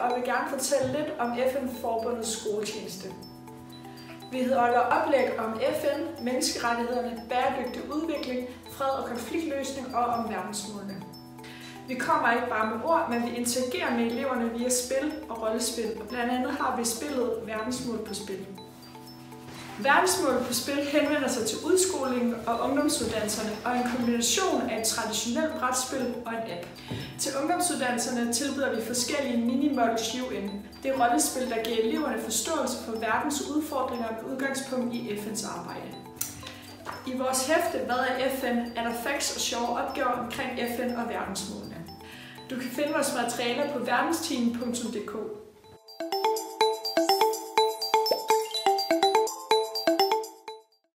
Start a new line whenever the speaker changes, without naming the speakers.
og vil gerne fortælle lidt om FN-forbundets skoletjeneste. Vi holder oplæg om FN, menneskerettighederne, bæredygtig udvikling, fred og konfliktløsning og om verdensmålene. Vi kommer ikke bare med ord, men vi interagerer med eleverne via spil og rollespil, og blandt andet har vi spillet verdensmål på spil. Verdensmål på spil henvender sig og ungdomsuddannelserne og en kombination af et traditionelt brætspil og en app. Til ungdomsuddannelserne tilbyder vi forskellige Minimodels UN. Det er rollespil, der giver eleverne forståelse for verdens udfordringer med udgangspunkt i FN's arbejde. I vores hæfte Hvad er FN? er der facts og sjove opgaver omkring FN og verdensmålene. Du kan finde vores materialer på verdensteam.dk.